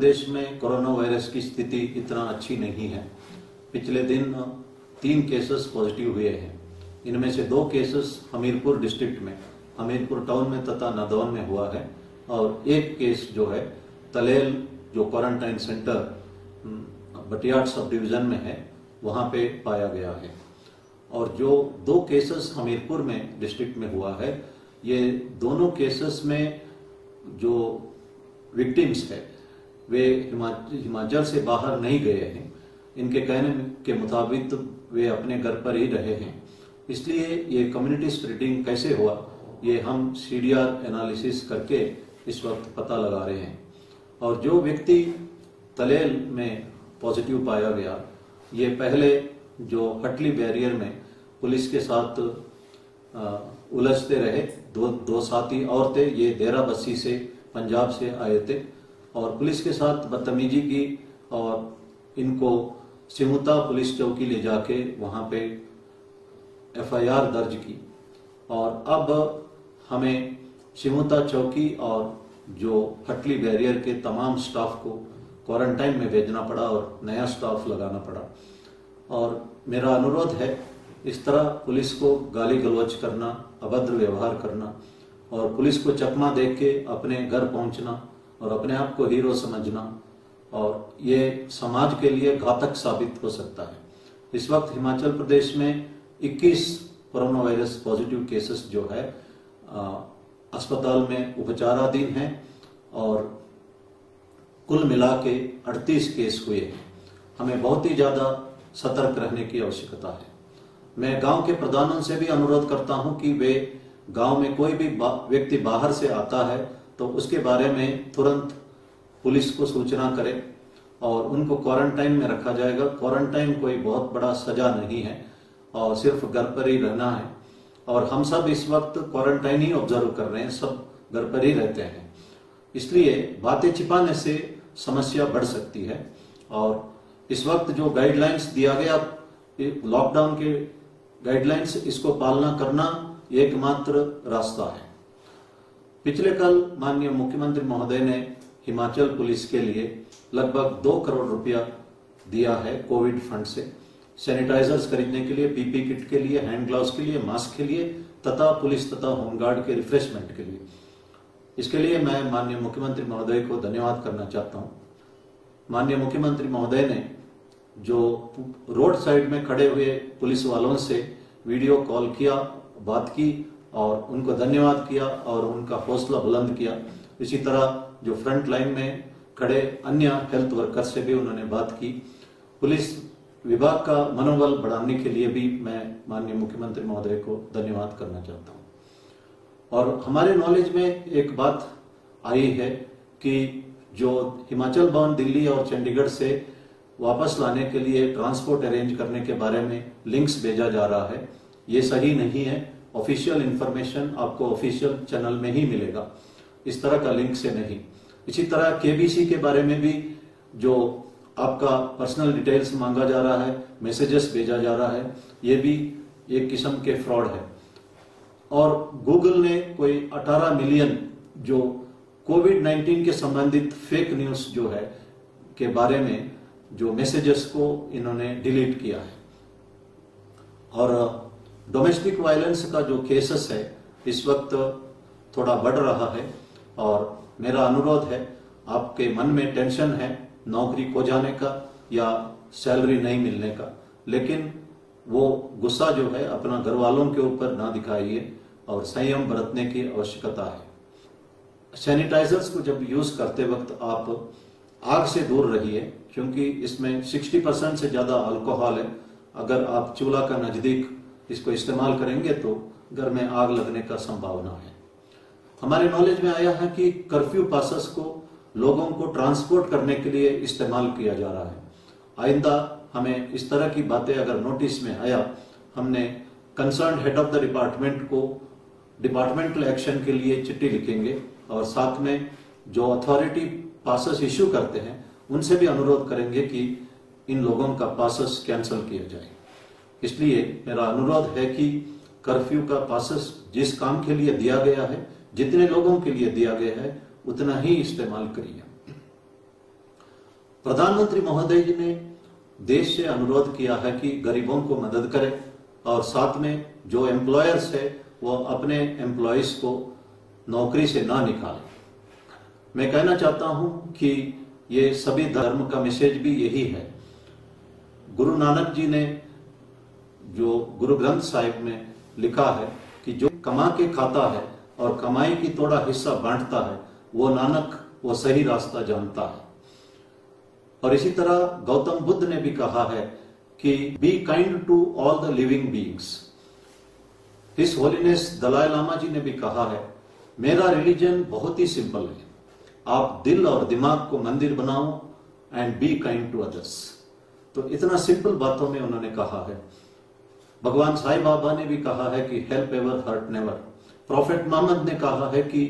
प्रदेश में corona virus की स्थिति इतना अच्छी नहीं है। पिछले दिन तीन केसेस पॉजिटिव हुए हैं। इनमें से दो केसेस हमीरपुर डिस्ट्रिक्ट में, हमीरपुर टाउन में तथा नदौन में हुआ है और एक केस जो है, तलेल जो क्वारंटाइन सेंटर बटियाट सब डिवीज़न में है, वहाँ पे पाया गया है। और जो दो केसेस हमीरपुर में डिस्ट्रिक्ट में हुआ है, ये दोनों केसेस में जो विक्टिम्स है वे हिमाचल से बाहर नहीं गए हैं। इनके कहने के मुताबिक वे अपने घर पर ही रहे हैं। इसलिए ये कम्युनिटी स्प्रेडिंग कैसे हुआ, ये हम सीडीआर एनालिसिस करके इस वक्त पता लगा रहे हैं। और जो व्यक्ति तलेल में पॉजिटिव पाया गया, ये पहले जो हटली बैरियर में पुलिस के साथ उलझते रहे, दो दो साथी और थे, ये देरा बस्सी से, पंजाब से आए थे। और पुलिस के साथ बदतमीजी की और इनको सिमुता पुलिस चौकी ले जाके वहाँ पे एफआईआर दर्ज की। और अब हमें सिमुता चौकी और जो हटली बैरियर के तमाम स्टाफ को क्वारंटाइन में भेजना पड़ा और नया स्टाफ लगाना पड़ा। और मेरा अनुरोध है, इस तरह पुलिस को गाली गलौज करना, अभद्र व्यवहार करना और पुलिस को चकमा देख के अपने घर पहुँचना और अपने आप को हीरो समझना और ये समाज के लिए घातक साबित हो सकता है। इस वक्त हिमाचल प्रदेश में 21 कोरोना वायरस पॉजिटिव केसेस जो है आ, अस्पताल में उपचाराधीन हैं और कुल मिला के अड़तीस केस हुए हैं। हमें बहुत ही ज़्यादा सतर्क रहने की आवश्यकता है। मैं गाँव के प्रधानों से भी अनुरोध करता हूँ कि वे गाँव में कोई भी व्यक्ति बाहर से आता है तो उसके बारे में तुरंत पुलिस को सूचना करें और उनको क्वारंटाइन में रखा जाएगा। क्वारंटाइन कोई बहुत बड़ा सजा नहीं है और सिर्फ़ घर पर ही रहना है। और हम सब इस वक्त क्वारंटाइन ही ऑब्ज़र्व कर रहे हैं, सब घर पर ही रहते हैं। इसलिए बातें छिपाने से समस्या बढ़ सकती है और इस वक्त जो गाइडलाइंस दिया गया लॉकडाउन के गाइडलाइंस इसको पालना करना एकमात्र रास्ता है। पिछले कल माननीय मुख्यमंत्री महोदय ने हिमाचल पुलिस के लिए लगभग दो करोड़ रुपया दिया है कोविड फंड से। सैनिटाइजर्स खरीदने के लिए, पीपी किट के लिए, हैंड ग्लव्स के लिए, मास्क के लिए, तथा पुलिस तथा होमगार्ड के रिफ्रेशमेंट के लिए। इसके लिए मैं माननीय मुख्यमंत्री महोदय को धन्यवाद करना चाहता हूँ। माननीय मुख्यमंत्री महोदय ने जो रोड साइड में खड़े हुए पुलिस वालों से वीडियो कॉल किया, बात की और उनको धन्यवाद किया और उनका हौसला बुलंद किया। इसी तरह जो फ्रंट लाइन में खड़े अन्य हेल्थ वर्कर से भी उन्होंने बात की। पुलिस विभाग का मनोबल बढ़ाने के लिए भी मैं माननीय मुख्यमंत्री महोदय को धन्यवाद करना चाहता हूँ। और हमारे नॉलेज में एक बात आई है कि जो हिमाचल भवन दिल्ली और चंडीगढ़ से वापस लाने के लिए ट्रांसपोर्ट अरेंज करने के बारे में लिंक्स भेजा जा रहा है, ये सही नहीं है। ऑफिशियल इंफॉर्मेशन आपको ऑफिशियल चैनल में ही मिलेगा। इस तरह का लिंक से नहीं। इसी तरह केबीसी के बारे में भी जो आपका पर्सनल डिटेल्स मांगा जा रहा है मैसेजेस भेजा जा रहा है, ये भी एक किस्म के फ्रॉड है। और गूगल ने कोई 18 मिलियन जो कोविड 19 के संबंधित फेक न्यूज़ जो है के बारे में जो मैसेजेस को इन्होंने डिलीट किया है। और डोमेस्टिक वायलेंस का जो केसेस है, इस वक्त थोड़ा बढ़ रहा है और मेरा अनुरोध है, आपके मन में टेंशन है नौकरी खो जाने का या सैलरी नहीं मिलने का। लेकिन वो गुस्सा जो है, अपना घर वालों के ऊपर ना दिखाइए और संयम बरतने की आवश्यकता है। सैनिटाइजर्स को जब यूज़ करते वक्त आप आग से दूर रहिए, क्योंकि इसमें 60 परसेंट से ज़्यादा अल्कोहल है। अगर आप चूल्हा का नज़दीक इसको इस्तेमाल करेंगे तो घर में आग लगने का संभावना है। हमारे नॉलेज में आया है कि कर्फ्यू पासस को लोगों को ट्रांसपोर्ट करने के लिए इस्तेमाल किया जा रहा है। आइंदा हमें इस तरह की बातें अगर नोटिस में आया, हमने concern head of the department को डिपार्टमेंटल एक्शन के लिए चिट्ठी लिखेंगे और साथ में जो अथॉरिटी पासस इश्यू करते हैं, उनसे भी अनुरोध करेंगे कि इन लोगों का पासस कैंसिल किया जाए। इसलिए मेरा अनुरोध है कि कर्फ्यू का पासस जिस काम के लिए दिया गया है, जितने लोगों के लिए दिया गया है, उतना ही इस्तेमाल करिए। प्रधानमंत्री महोदय जी ने देश से अनुरोध किया है कि गरीबों को मदद करें और साथ में जो एम्प्लॉयर्स है, वो अपने एम्प्लॉयज़ को नौकरी से ना निकालें। मैं कहना चाहता हूँ कि ये सभी धर्म का मैसेज भी यही है। गुरु नानक जी ने जो गुरु ग्रंथ साहिब में लिखा है कि जो कमा के खाता है और कमाई की थोड़ा हिस्सा बांटता है, वो नानक, वो सही रास्ता जानता है। और इसी तरह गौतम बुद्ध ने भी कहा है कि be kind to all the living beings His Holiness Dalai Lama ji ने भी कहा है, मेरा रिलीजन बहुत ही सिंपल है। आप दिल और दिमाग को मंदिर बनाओ and be kind to others तो इतना सिंपल बातों में उन्होंने कहा है। भगवान साईं बाबा ने भी कहा है कि help ever hurt never prophet Muhammad ने कहा है कि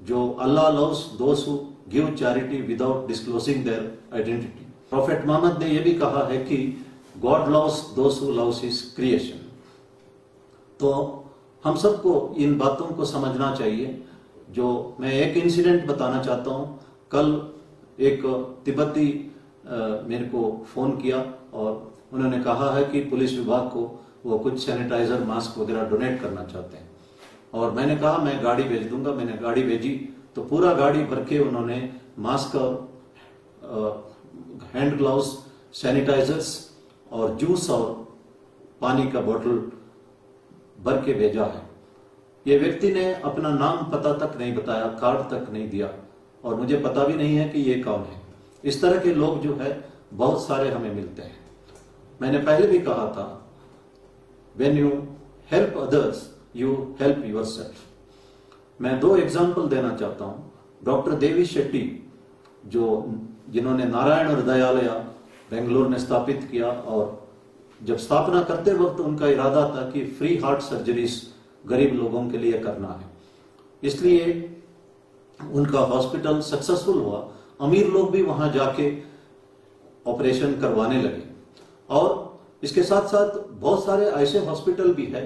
जो Allah loves those give charity without disclosing their identity prophet Muhammad ने यह भी कहा है कि God loves those who loves his creation तो हम सबको इन बातों को समझना चाहिए। जो मैं एक इंसिडेंट बताना चाहता हूँ। कल एक तिब्बती मेरे को फ़ोन किया और उन्होंने कहा है कि पुलिस विभाग को वो कुछ सैनिटाइजर मास्क वगैरह डोनेट करना चाहते हैं। और मैंने कहा, मैं गाड़ी भेज दूँगा। मैंने गाड़ी भेजी तो पूरा गाड़ी भर के उन्होंने मास्क हैंड ग्लव्स सैनिटाइजर्स और जूस और पानी का बोतल भर के भेजा है। ये व्यक्ति ने अपना नाम पता तक नहीं बताया, कार्ड तक नहीं दिया और मुझे पता भी नहीं है कि ये कौन है। इस तरह के लोग जो है, बहुत सारे हमें मिलते हैं। मैंने पहले भी कहा था you help others you help yourself मैं दो एग्ज़ाम्पल देना चाहता हूँ। डॉक्टर देवी शेट्टी, जो जिन्होंने नारायण हृदयालय, बेंगलोर में स्थापित किया और जब स्थापना करते वक्त उनका इरादा था कि फ्री हार्ट सर्जरीज गरीब लोगों के लिए करना है। इसलिए उनका हॉस्पिटल सक्सेसफुल हुआ। अमीर लोग भी वहाँ जाके ऑपरेशन करवाने लगे। और इसके साथ साथ बहुत सारे ऐसे हॉस्पिटल भी है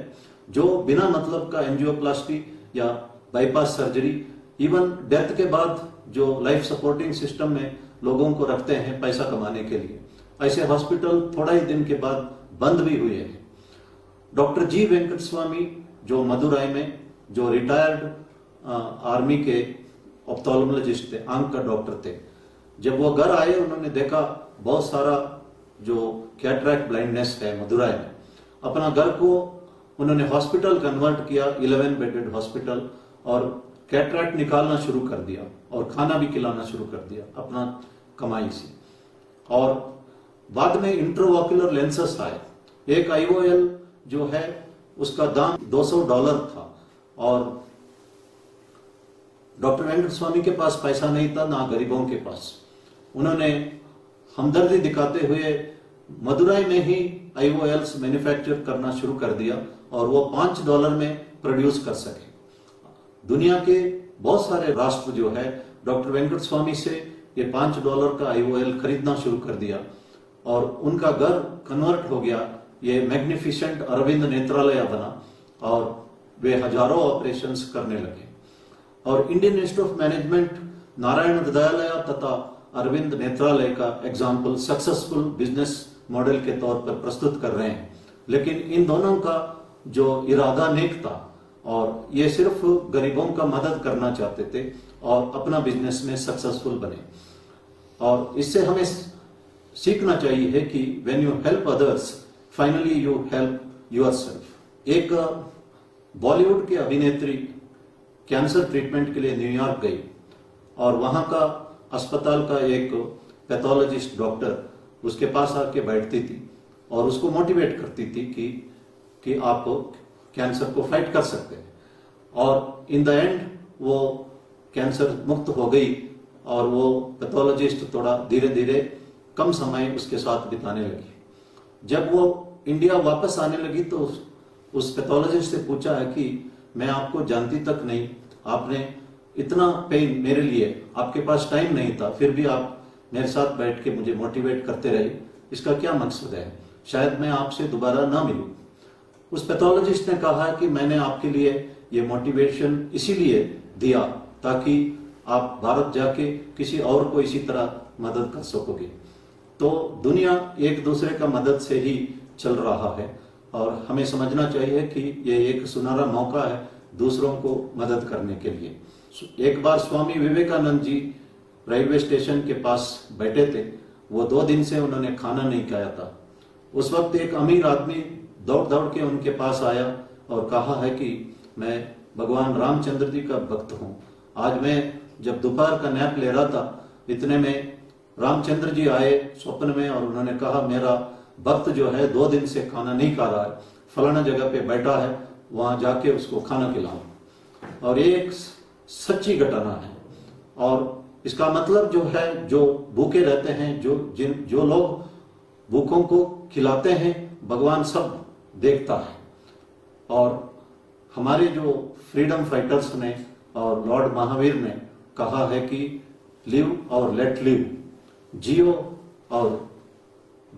जो बिना मतलब का एंजियोप्लास्टी या बाईपास सर्जरी, इवन डेथ के बाद जो लाइफ सपोर्टिंग सिस्टम में लोगों को रखते हैं पैसा कमाने के लिए। ऐसे हॉस्पिटल थोड़ा ही दिन के बाद बंद भी हुए हैं। डॉक्टर जी वेंकट स्वामी जो मदुराई में, जो रिटायर्ड आर्मी के ऑप्थोलमोलॉजिस्ट थे आँख का डॉक्टर थे। जब वो घर आए, उन्होंने देखा बहुत सारा जो कैटरैक्ट ब्लाइंडनेस है मदुराई में अपना घर को उन्होंने हॉस्पिटल कन्वर्ट किया इलेवन बेडेड हॉस्पिटल और कैटरैक्ट निकालना शुरू कर दिया, और खाना भी खिलाना शुरू कर दिया, अपना कमाई से। और बाद में इंट्रोवॉक्यूलर लेंसेस आए। एक आईओएल जो है, उसका दाम 200 डॉलर था, और डॉक्टर वेंकट स्वामी के पास पैसा नहीं था, ना गरीबों के पास। उन्होंने हमदर्दी दिखाते हुए मदुराई में ही आईओएल्स मैन्युफैक्चर करना शुरू कर दिया और वो पाँच डॉलर में प्रोड्यूस कर सके। दुनिया के बहुत सारे राष्ट्र जो है, डॉक्टर वेंकट स्वामी से ये पाँच डॉलर का आईओएल खरीदना शुरू कर दिया और उनका घर कन्वर्ट हो गया, ये मैग्निफिशेंट अरविंद नेत्रालय बना और वे हज़ारों ऑपरेशन करने लगे। और Indian Institute of Management Narayana Hrudayalaya तथा अरविंद नेत्रालय का एग्ज़ाम्पल सक्सेसफुल बिज़नेस मॉडल के तौर पर प्रस्तुत कर रहे हैं। लेकिन इन दोनों का जो इरादा नेक था और ये सिर्फ़ गरीबों का मदद करना चाहते थे और अपना बिज़नेस में सक्सेसफुल बने। और इससे हमें सीखना चाहिए है कि when you help others finally you help yourself एक, बॉलीवुड की अभिनेत्री कैंसर ट्रीटमेंट के लिए न्यूयॉर्क गई और वहाँ का अस्पताल का एक पैथोलॉजिस्ट डॉक्टर उसके पास आके बैठती थी और उसको मोटिवेट करती थी कि कि आप कैंसर को फाइट कर सकते हैं। और इन द एंड वो कैंसर मुक्त हो गई और वो पैथोलॉजिस्ट थोड़ा धीरे धीरे कम समय उसके साथ बिताने लगी। जब वो इंडिया वापस आने लगी तो उस, उस पैथोलॉजिस्ट से पूछा है कि मैं आपको जानती तक नहीं आपने इतना पेन मेरे लिए आपके पास टाइम नहीं था फिर भी आप मेरे साथ बैठ के मुझे मोटिवेट करते रहे, इसका क्या मकसद है? शायद मैं आपसे दोबारा ना मिलूं। उस पैथोलॉजिस्ट ने कहा कि मैंने आपके लिए ये मोटिवेशन इसीलिए दिया ताकि आप भारत जाके किसी और को इसी तरह मदद कर सकोगे। तो दुनिया एक दूसरे का मदद से ही चल रहा है और हमें समझना चाहिए कि ये एक सुनहरा मौका है दूसरों को मदद करने के लिए। एक बार स्वामी विवेकानंद जी रेलवे स्टेशन के पास बैठे थे। वो दो दिन से उन्होंने खाना नहीं खाया था। उस वक्त एक अमीर आदमी दौड़ दौड़ के उनके पास आया और कहा है कि मैं भगवान रामचंद्र जी का भक्त हूँ। आज मैं जब दोपहर का नैप ले रहा था, इतने में रामचंद्र जी आए स्वप्न में और उन्होंने कहा, मेरा भक्त जो है दो दिन से खाना नहीं खा रहा है। फलाना जगह पे बैठा है, वहाँ जाके उसको खाना खिलाओ और ये एक सच्ची घटना है। और इसका मतलब जो है, जो भूखे रहते हैं, जो जिन, जो लोग भूखों को खिलाते हैं, भगवान सब देखता है। और हमारे जो फ्रीडम फाइटर्स ने और लॉर्ड महावीर ने कहा है कि लिव और लेट लिव, जियो और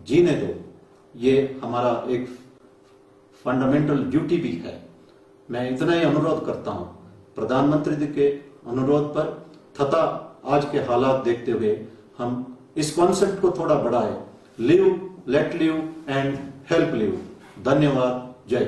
जीने दो। ये हमारा एक फंडामेंटल ड्यूटी भी है। मैं इतना ही अनुरोध करता हूँ। प्रधानमंत्री जी के अनुरोध पर तथा आज के हालात देखते हुए हम इस कॉन्सेप्ट को थोड़ा बढ़ाए। Live let live and help live धन्यवाद। जय